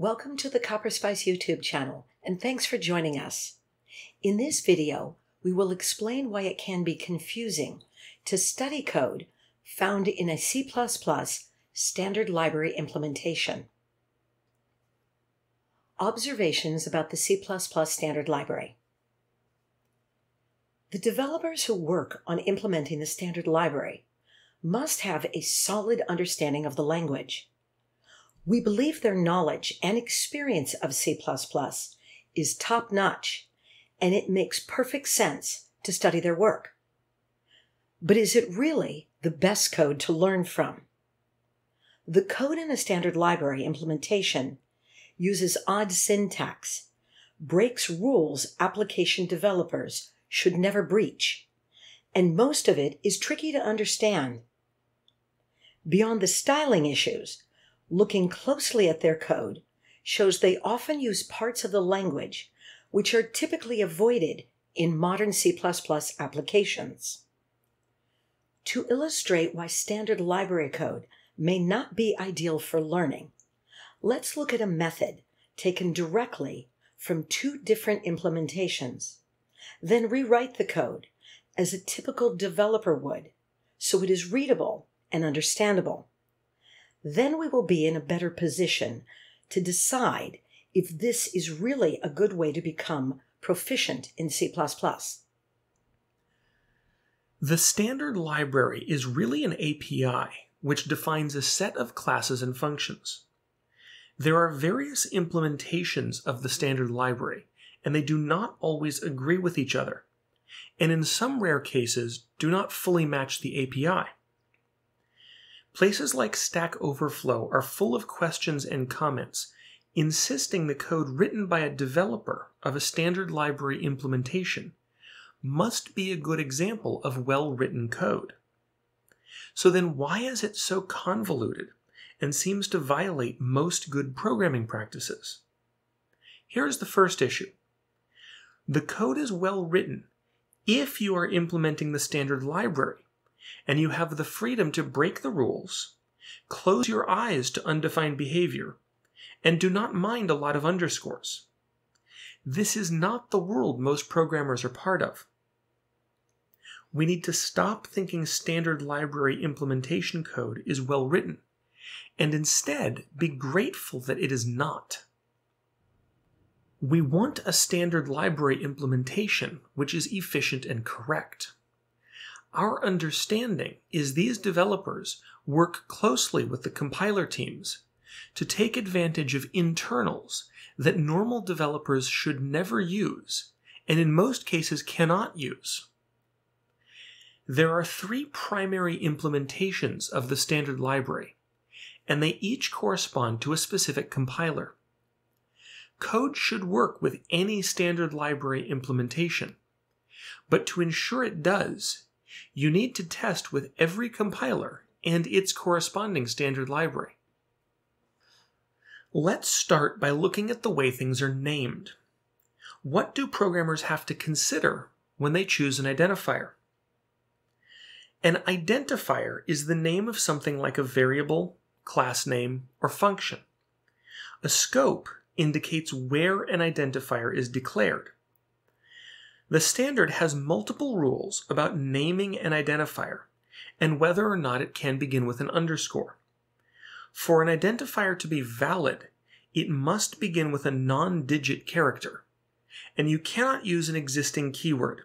Welcome to the CopperSpice YouTube channel, and thanks for joining us. In this video, we will explain why it can be confusing to study code found in a C++ standard library implementation. Observations about the C++ standard library. The developers who work on implementing the standard library must have a solid understanding of the language. We believe their knowledge and experience of C++ is top notch, and it makes perfect sense to study their work. But is it really the best code to learn from? The code in a standard library implementation uses odd syntax, breaks rules application developers should never breach, and most of it is tricky to understand. Beyond the styling issues, looking closely at their code shows they often use parts of the language which are typically avoided in modern C++ applications. To illustrate why standard library code may not be ideal for learning, let's look at a method taken directly from two different implementations. Then rewrite the code as a typical developer would so it is readable and understandable. Then we will be in a better position to decide if this is really a good way to become proficient in C++. The standard library is really an API which defines a set of classes and functions. There are various implementations of the standard library, and they do not always agree with each other, and in some rare cases do not fully match the API. Places like Stack Overflow are full of questions and comments, insisting the code written by a developer of a standard library implementation must be a good example of well written code. So then, why is it so convoluted and seems to violate most good programming practices? Here's the first issue the code is well written if you are implementing the standard library and you have the freedom to break the rules, close your eyes to undefined behavior, and do not mind a lot of underscores. This is not the world most programmers are part of. We need to stop thinking standard library implementation code is well written, and instead be grateful that it is not. We want a standard library implementation which is efficient and correct. Our understanding is these developers work closely with the compiler teams to take advantage of internals that normal developers should never use and in most cases cannot use. There are three primary implementations of the standard library, and they each correspond to a specific compiler. Code should work with any standard library implementation, but to ensure it does, you need to test with every compiler and its corresponding standard library. Let's start by looking at the way things are named. What do programmers have to consider when they choose an identifier? An identifier is the name of something like a variable, class name, or function. A scope indicates where an identifier is declared. The standard has multiple rules about naming an identifier and whether or not it can begin with an underscore. For an identifier to be valid, it must begin with a non-digit character, and you cannot use an existing keyword.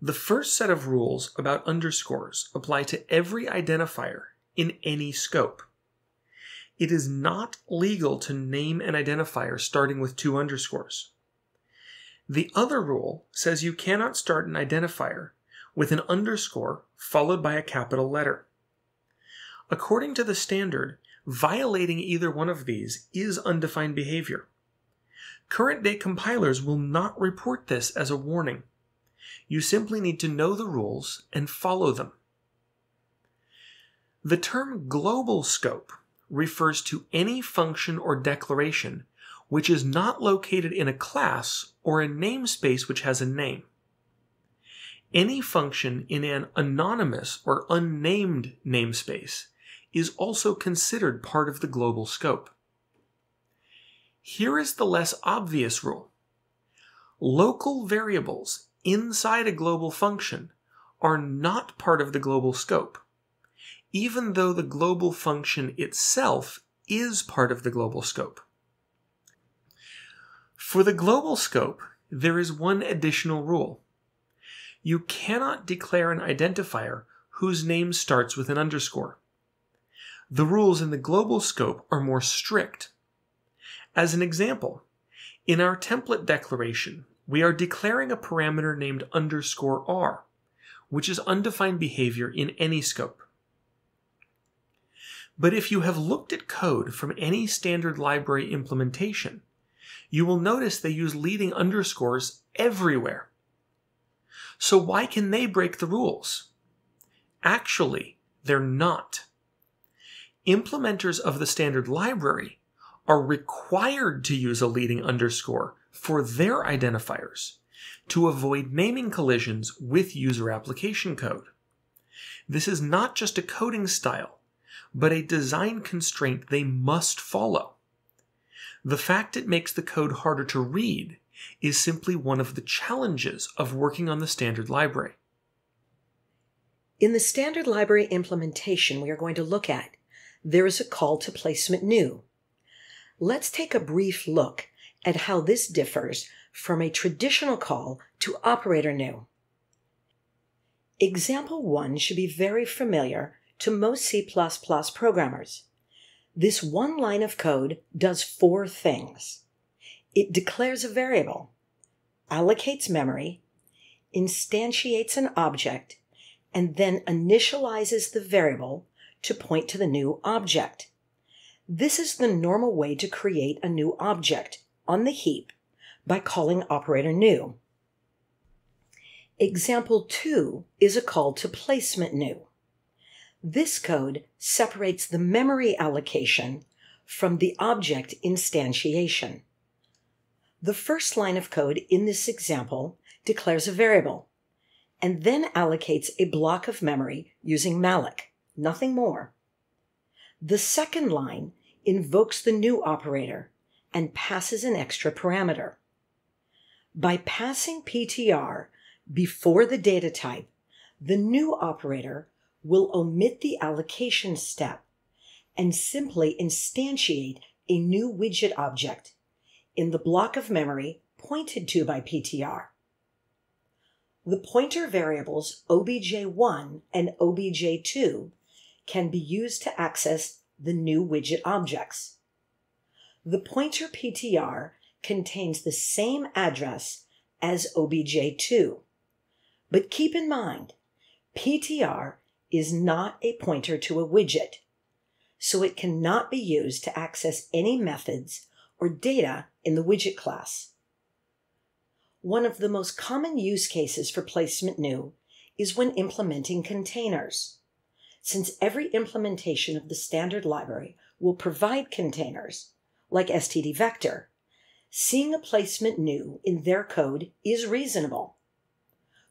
The first set of rules about underscores apply to every identifier in any scope. It is not legal to name an identifier starting with two underscores. The other rule says you cannot start an identifier with an underscore followed by a capital letter. According to the standard, violating either one of these is undefined behavior. Current day compilers will not report this as a warning. You simply need to know the rules and follow them. The term global scope refers to any function or declaration which is not located in a class or a namespace which has a name. Any function in an anonymous or unnamed namespace is also considered part of the global scope. Here is the less obvious rule. Local variables inside a global function are not part of the global scope, even though the global function itself is part of the global scope. For the global scope, there is one additional rule. You cannot declare an identifier whose name starts with an underscore. The rules in the global scope are more strict. As an example, in our template declaration, we are declaring a parameter named underscore r, which is undefined behavior in any scope. But if you have looked at code from any standard library implementation, you will notice they use leading underscores everywhere. So why can they break the rules? Actually, they're not. Implementers of the standard library are required to use a leading underscore for their identifiers to avoid naming collisions with user application code. This is not just a coding style, but a design constraint they must follow. The fact it makes the code harder to read is simply one of the challenges of working on the standard library. In the standard library implementation we are going to look at, there is a call to placement new. Let's take a brief look at how this differs from a traditional call to operator new. Example 1 should be very familiar to most C++ programmers. This one line of code does four things. It declares a variable, allocates memory, instantiates an object, and then initializes the variable to point to the new object. This is the normal way to create a new object on the heap by calling operator new. Example 2 is a call to placement new. This code separates the memory allocation from the object instantiation. The first line of code in this example declares a variable and then allocates a block of memory using malloc, nothing more. The second line invokes the new operator and passes an extra parameter. By passing PTR before the data type, the new operator will omit the allocation step and simply instantiate a new widget object in the block of memory pointed to by PTR. The pointer variables obj1 and obj2 can be used to access the new widget objects. The pointer PTR contains the same address as obj2, but keep in mind, PTR is not a pointer to a widget, so it cannot be used to access any methods or data in the widget class. One of the most common use cases for placement new is when implementing containers. Since every implementation of the standard library will provide containers, like std vector, seeing a placement new in their code is reasonable.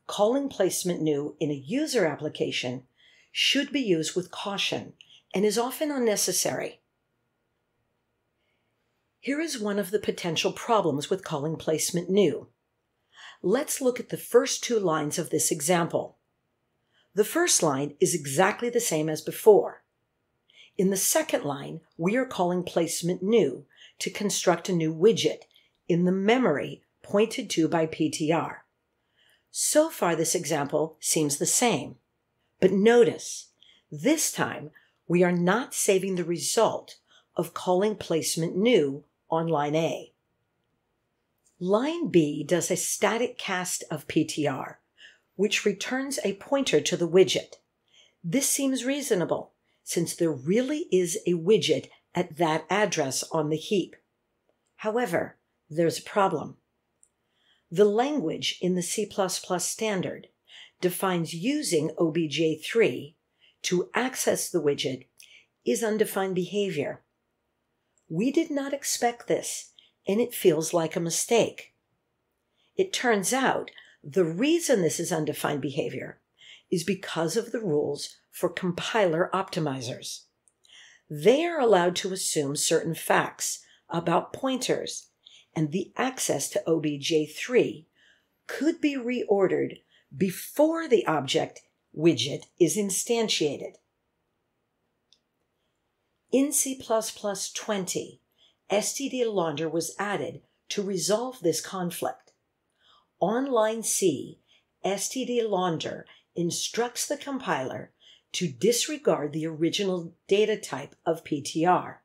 Calling placement new in a user application should be used with caution and is often unnecessary. Here is one of the potential problems with calling placement new. Let's look at the first two lines of this example. The first line is exactly the same as before. In the second line, we are calling placement new to construct a new widget in the memory pointed to by PTR. So far, this example seems the same. But notice, this time we are not saving the result of calling placement new on line A. Line B does a static cast of PTR, which returns a pointer to the widget. This seems reasonable since there really is a widget at that address on the heap. However, there's a problem. The language in the C++ standard defines using obj3 to access the widget is undefined behavior. We did not expect this, and it feels like a mistake. It turns out the reason this is undefined behavior is because of the rules for compiler optimizers. They are allowed to assume certain facts about pointers, and the access to OBJ3 could be reordered before the object widget is instantiated. In C++20, std launder was added to resolve this conflict. On line C, std launder instructs the compiler to disregard the original data type of PTR.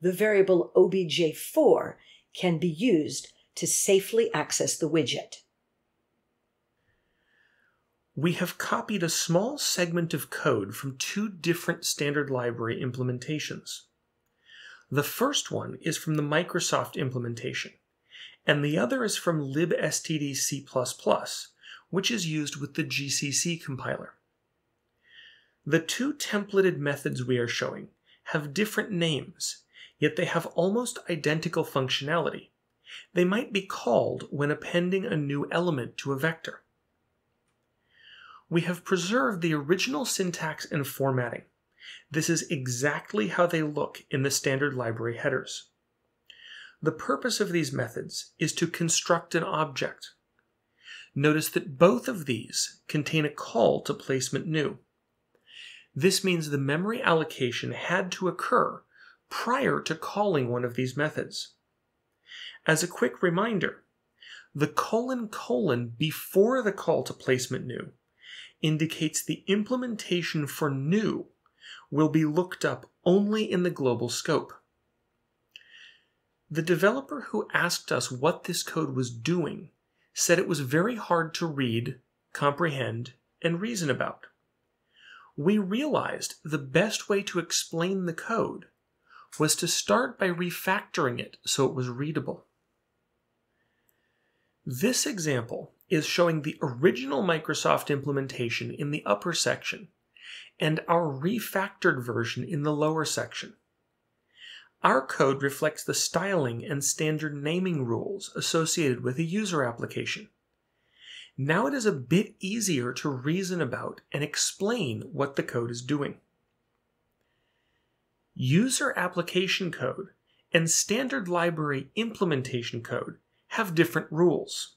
The variable obj4 can be used to safely access the widget. We have copied a small segment of code from two different standard library implementations. The first one is from the Microsoft implementation, and the other is from libstdc++, which is used with the GCC compiler. The two templated methods we are showing have different names, yet they have almost identical functionality. They might be called when appending a new element to a vector. We have preserved the original syntax and formatting. This is exactly how they look in the standard library headers. The purpose of these methods is to construct an object. Notice that both of these contain a call to placement new. This means the memory allocation had to occur prior to calling one of these methods. As a quick reminder, the colon colon before the call to placement new indicates the implementation for new will be looked up only in the global scope. The developer who asked us what this code was doing said it was very hard to read, comprehend, and reason about we realized the best way to explain the code was to start by refactoring it so it was readable. This example is showing the original Microsoft implementation in the upper section and our refactored version in the lower section. Our code reflects the styling and standard naming rules associated with a user application. Now it is a bit easier to reason about and explain what the code is doing. User application code and standard library implementation code have different rules.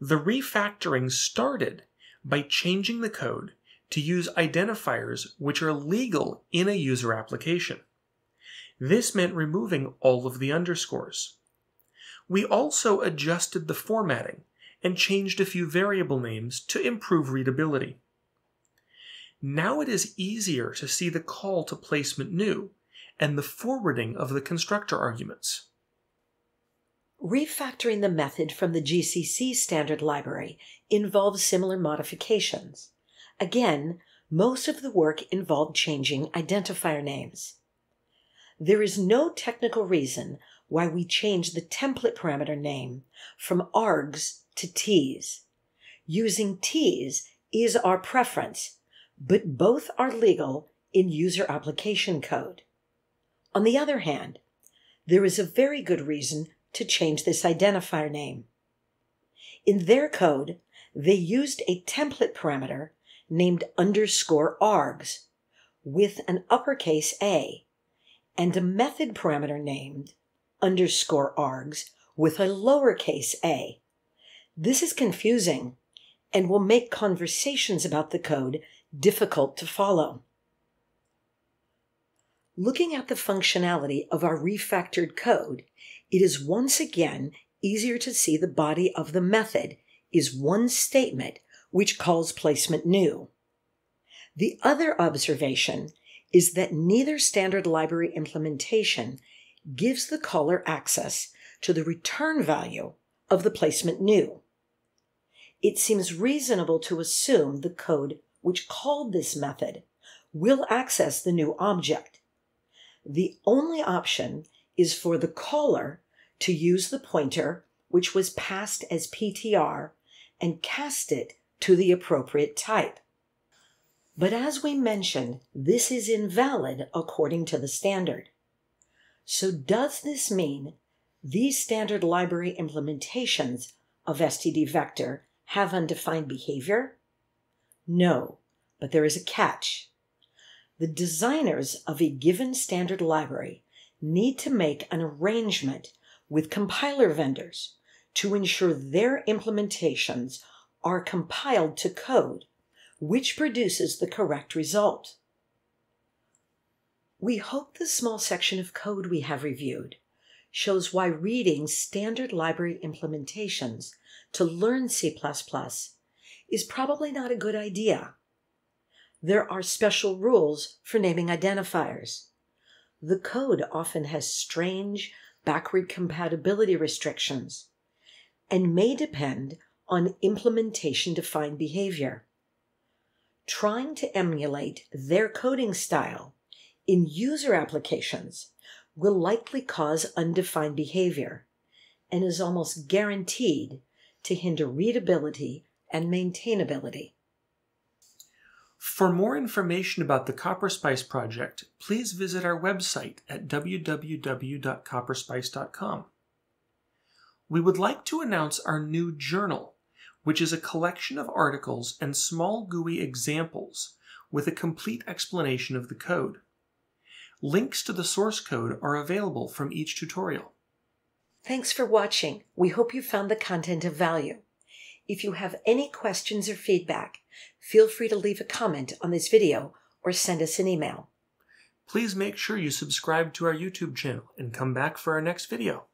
The refactoring started by changing the code to use identifiers which are legal in a user application. This meant removing all of the underscores. We also adjusted the formatting and changed a few variable names to improve readability. Now it is easier to see the call to placement new and the forwarding of the constructor arguments. Refactoring the method from the GCC standard library involves similar modifications. Again, most of the work involved changing identifier names. There is no technical reason why we change the template parameter name from args to t's. Using t's is our preference, but both are legal in user application code. On the other hand, there is a very good reason to change this identifier name. In their code, they used a template parameter named underscore args with an uppercase A and a method parameter named underscore args with a lowercase a. This is confusing and will make conversations about the code difficult to follow. Looking at the functionality of our refactored code, it is once again easier to see the body of the method is one statement which calls placement new. The other observation is that neither standard library implementation gives the caller access to the return value of the placement new. It seems reasonable to assume the code which called this method will access the new object. The only option is for the caller to use the pointer which was passed as PTR and cast it to the appropriate type. But as we mentioned, this is invalid according to the standard. So does this mean these standard library implementations of std vector have undefined behavior? No, but there is a catch. The designers of a given standard library need to make an arrangement with compiler vendors to ensure their implementations are compiled to code, which produces the correct result. We hope the small section of code we have reviewed shows why reading standard library implementations to learn C++ is probably not a good idea. There are special rules for naming identifiers. The code often has strange backward compatibility restrictions and may depend on implementation defined behavior. Trying to emulate their coding style in user applications will likely cause undefined behavior and is almost guaranteed to hinder readability and maintainability. For more information about the CopperSpice project, please visit our website at www.copperspice.com. We would like to announce our new journal, which is a collection of articles and small GUI examples with a complete explanation of the code. Links to the source code are available from each tutorial. Thanks for watching. We hope you found the content of value. If you have any questions or feedback, feel free to leave a comment on this video or send us an email. Please make sure you subscribe to our YouTube channel and come back for our next video.